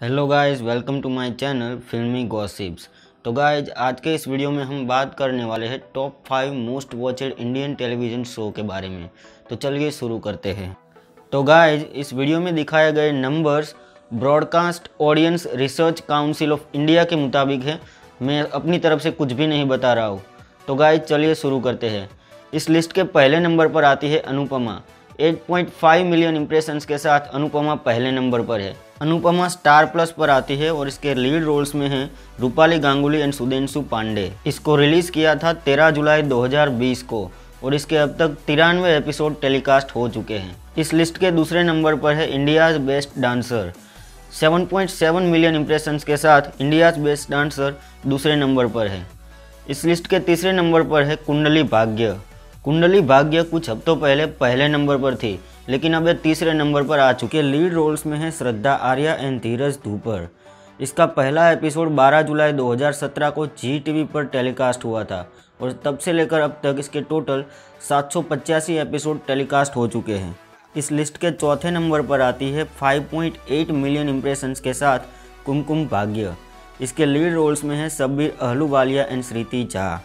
Hello guys, welcome to my channel filmy gossips. तो guys, आज के इस वीडियो में हम बात करने वाले हैं top five most watched Indian television show के बारे में। तो चलिए शुरू करते हैं। तो गाइस, इस वीडियो में दिखाए गए numbers broadcast audience research council of India के मुताबिक है। मैं अपनी तरफ़ से कुछ भी नहीं बता रहा हूँ। तो गाइज़ चलिए शुरू करते हैं। इस लिस्ट के पहले नंबर पर आती है अनुपमा। 8.5 मिलियन इम्प्रेशंस के साथ अनुपमा पहले नंबर पर है। अनुपमा स्टार प्लस पर आती है और इसके लीड रोल्स में हैं रूपाली गांगुली एंड सुदेंशु पांडे। इसको रिलीज़ किया था 13 जुलाई 2020 को और इसके अब तक तिरानवे एपिसोड टेलीकास्ट हो चुके हैं। इस लिस्ट के दूसरे नंबर पर है India's best dancer 7.7 million impressions के साथ इंडियाज बेस्ट डांसर दूसरे नंबर पर है। इस लिस्ट के तीसरे नंबर पर है कुंडली भाग्य। कुंडली भाग्य कुछ हफ्तों पहले पहले नंबर पर थी, लेकिन अब ये तीसरे नंबर पर आ चुके लीड रोल्स में है श्रद्धा आर्या एंड धीरज धूपर। इसका पहला एपिसोड 12 जुलाई 2017 को जी टीवी पर टेलीकास्ट हुआ था, और तब से लेकर अब तक इसके टोटल सात सौ पचासी एपिसोड टेलीकास्ट हो चुके हैं। इस लिस्ट के चौथे नंबर पर आती है 5.8 मिलियन इम्प्रेशंस के साथ कुमकुम भाग्य। इसके लीड रोल्स में है सब्बीर अहलूवालिया एंड श्रीति झा।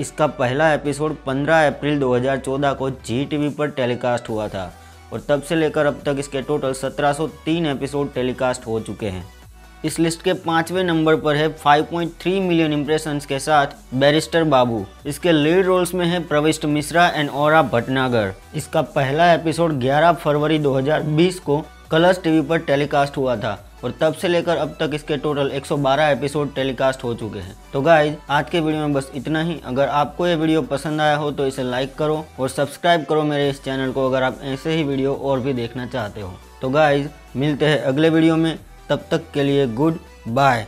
इसका पहला एपिसोड 15 अप्रैल 2014 को जी टीवी पर टेलीकास्ट हुआ था और तब से लेकर अब तक इसके टोटल 1703 एपिसोड टेलीकास्ट हो चुके हैं। इस लिस्ट के पाँचवें नंबर पर है 5.3 मिलियन इम्प्रेशंस के साथ बैरिस्टर बाबू। इसके लीड रोल्स में है प्रविष्ट मिश्रा एंड और भटनागर। इसका पहला एपिसोड 11 फरवरी 2020 को कलर्स टीवी पर टेलीकास्ट हुआ था। और तब से लेकर अब तक इसके टोटल 112 एपिसोड टेलीकास्ट हो चुके हैं। तो गाइज़ आज के वीडियो में बस इतना ही। अगर आपको ये वीडियो पसंद आया हो तो इसे लाइक करो और सब्सक्राइब करो मेरे इस चैनल को अगर आप ऐसे ही वीडियो और भी देखना चाहते हो। तो गाइज़ मिलते हैं अगले वीडियो में। तब तक के लिए गुड बाय